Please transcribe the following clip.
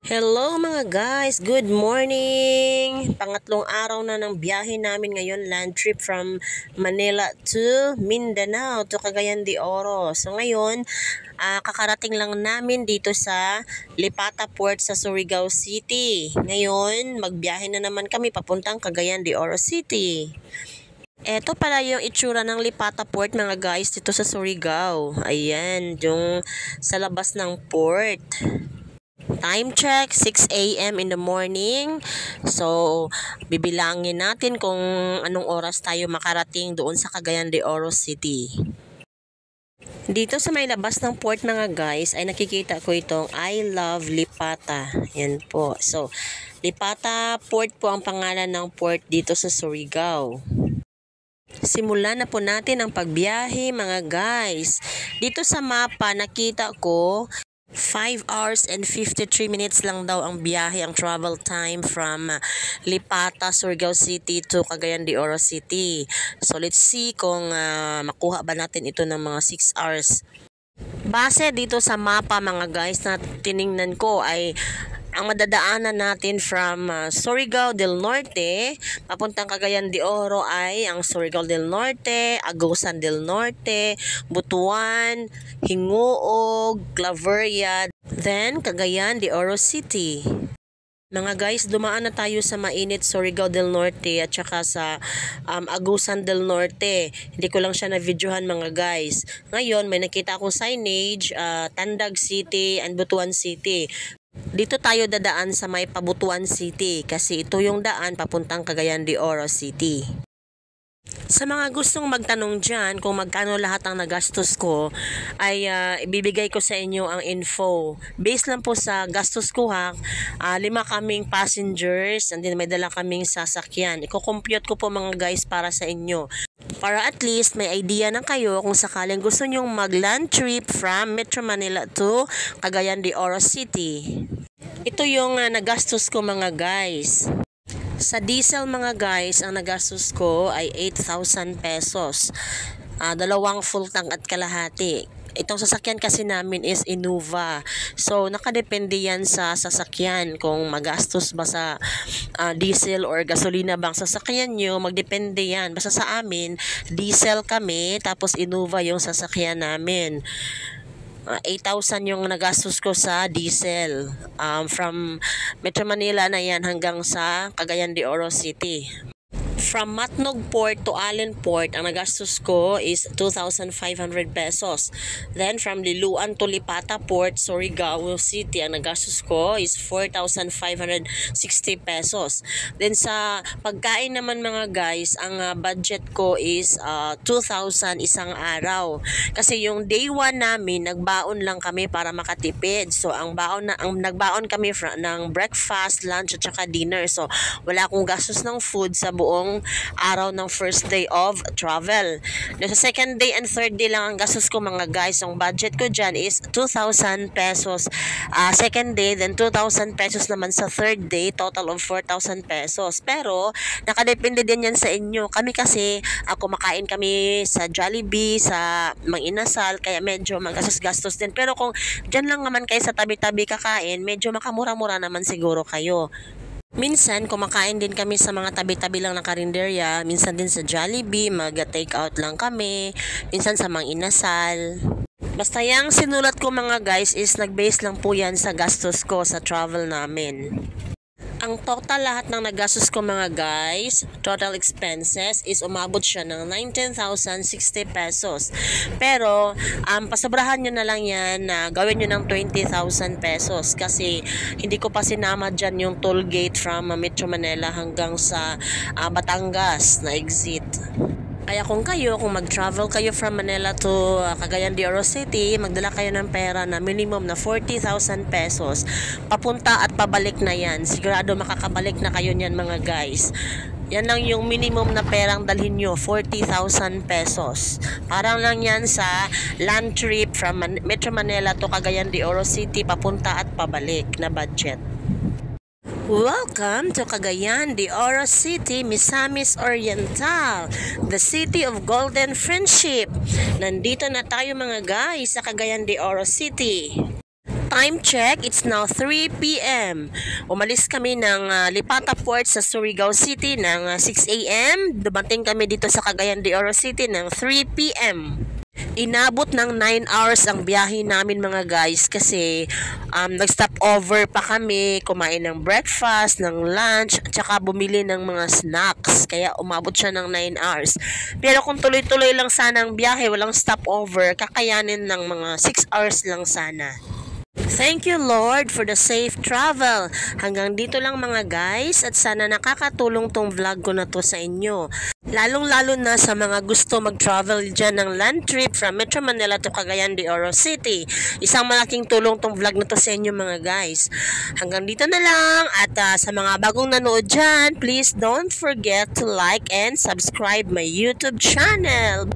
Hello mga guys, good morning! Pangatlong araw na ng biyahe namin ngayon, land trip from Manila to Mindanao to Cagayan de Oro. So ngayon, uh, kakarating lang namin dito sa Lipata Port sa Surigao City. Ngayon, magbiyahe na naman kami papuntang Cagayan de Oro City. Ito pala yung itsura ng Lipata Port mga guys dito sa Surigao. Ayan, yung sa labas ng port. Time check, 6 a.m. in the morning. So, bibilangin natin kung anong oras tayo makarating doon sa Cagayan de Oro City. Dito sa may labas ng port mga guys ay nakikita ko itong I Love Lipata. Yan po. So, Lipata Port po ang pangalan ng port dito sa Surigao. Simulan na po natin ang pagbiyahe mga guys. Dito sa mapa nakita ko 5 hours and 53 minutes lang daw ang biyahe, ang travel time from uh, Lipata, Surigao City to Cagayan de Oro City. So let's see kung uh, makuha ba natin ito ng mga 6 hours. Base dito sa mapa mga guys na tiningnan ko ay ang madadaanan natin from uh, Surigao del Norte papuntang Cagayan de Oro ay ang Surigao del Norte, Agusan del Norte, Butuan, Hinguog, Claveria, then Cagayan de Oro City. Mga guys, dumaan na tayo sa mainit Surigao del Norte at saka sa um, Agusan del Norte. Hindi ko lang siya na-videohan mga guys. Ngayon, may nakita akong signage, uh, Tandag City and Butuan City. Dito tayo dadaan sa may Pabutuan City kasi ito yung daan papuntang Cagayan de Oro City. Sa mga gustong magtanong dyan kung magkano lahat ang nagastos ko, ay uh, ibibigay ko sa inyo ang info. Based lang po sa gastos ko ha, uh, lima kaming passengers and then may dala kaming sasakyan. Iko-compute ko po mga guys para sa inyo. Para at least may idea na kayo kung sakaling gusto nyong mag-land trip from Metro Manila to Cagayan de Oro City. Ito yung uh, nagastos ko mga guys. Sa diesel mga guys, ang nagastos ko ay 8,000 pesos. Uh, dalawang full tank at kalahati. Itong sasakyan kasi namin is Innova. So, nakadepende yan sa sasakyan kung magastos ba sa uh, diesel or gasolina bang sasakyan nyo. Magdepende yan. Basta sa amin, diesel kami, tapos Innova yung sasakyan namin uh, ah, 8,000 yung nagastos ko sa diesel um, from Metro Manila na yan hanggang sa Cagayan de Oro City. From Matnog Port to Allen Port, ang nagastos ko is 2,500 pesos. Then from Liluan to Lipata Port, Surigao City, ang nagastos ko is 4,560 pesos. Then sa pagkain naman mga guys, ang uh, budget ko is uh, 2,000 isang araw. Kasi yung day 1 namin, nagbaon lang kami para makatipid. So ang baon na ang nagbaon kami ng breakfast, lunch at saka dinner. So wala akong gastos ng food sa buong yung araw ng first day of travel. No, sa second day and third day lang ang gastos ko mga guys. Ang budget ko dyan is 2,000 pesos. Uh, second day, then 2,000 pesos naman sa third day. Total of 4,000 pesos. Pero, nakadepende din yan sa inyo. Kami kasi, uh, kumakain kami sa Jollibee, sa Mang Inasal, kaya medyo magastos-gastos din. Pero kung dyan lang naman kayo sa tabi-tabi kakain, medyo makamura-mura naman siguro kayo. Minsan, kumakain din kami sa mga tabi-tabi lang ng karinderya. Minsan din sa Jollibee, mag-take out lang kami. Minsan sa Mang Inasal. Basta yung sinulat ko mga guys is nag-base lang po yan sa gastos ko sa travel namin. Ang total lahat ng nagastos ko mga guys, total expenses is umabot siya ng 19,060 pesos. Pero, um, pasobrahan nyo na lang yan na gawin nyo ng 20,000 pesos kasi hindi ko pa sinama dyan yung toll gate from Metro Manila hanggang sa uh, Batangas na exit. Kaya kung kayo, kung mag-travel kayo from Manila to uh, Cagayan de Oro City, magdala kayo ng pera na minimum na 40,000 pesos. Papunta at pabalik na yan. Sigurado makakabalik na kayo niyan mga guys. Yan lang yung minimum na perang dalhin nyo, 40,000 pesos. Parang lang yan sa land trip from Metro Manila to Cagayan de Oro City, papunta at pabalik na budget. Welcome to Cagayan de Oro City, Misamis Oriental, the city of golden friendship. Nandito na tayo mga guys sa Cagayan de Oro City. time check, it's now 3 p.m. Umalis kami ng uh, Lipata Port sa Surigao City ng uh, 6 a.m. Dumating kami dito sa Cagayan de Oro City ng 3 p.m. Inabot ng 9 hours ang biyahe namin mga guys kasi um, nag-stop over pa kami, kumain ng breakfast, ng lunch, at saka bumili ng mga snacks. Kaya umabot siya ng 9 hours. Pero kung tuloy-tuloy lang sana ang biyahe, walang stop over, kakayanin ng mga 6 hours lang sana. Thank you Lord for the safe travel. Hanggang dito lang mga guys at sana nakakatulong tong vlog ko na to sa inyo. Lalong-lalo na sa mga gusto mag-travel dyan ng land trip from Metro Manila to Cagayan de Oro City. Isang malaking tulong tong vlog na to sa inyo mga guys. Hanggang dito na lang at uh, sa mga bagong nanood dyan, please don't forget to like and subscribe my YouTube channel.